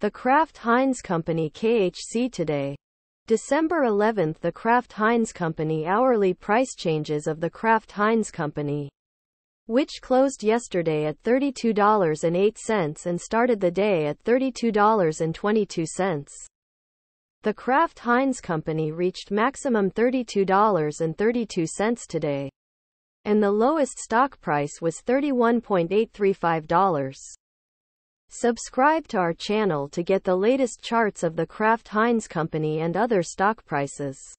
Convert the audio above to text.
The Kraft Heinz Company KHC today. December 11th The Kraft Heinz Company hourly price changes of the Kraft Heinz Company, which closed yesterday at $32.08 and started the day at $32.22. The Kraft Heinz Company reached maximum $32.32 today, and the lowest stock price was $31.835. Subscribe to our channel to get the latest charts of the Kraft Heinz Company and other stock prices.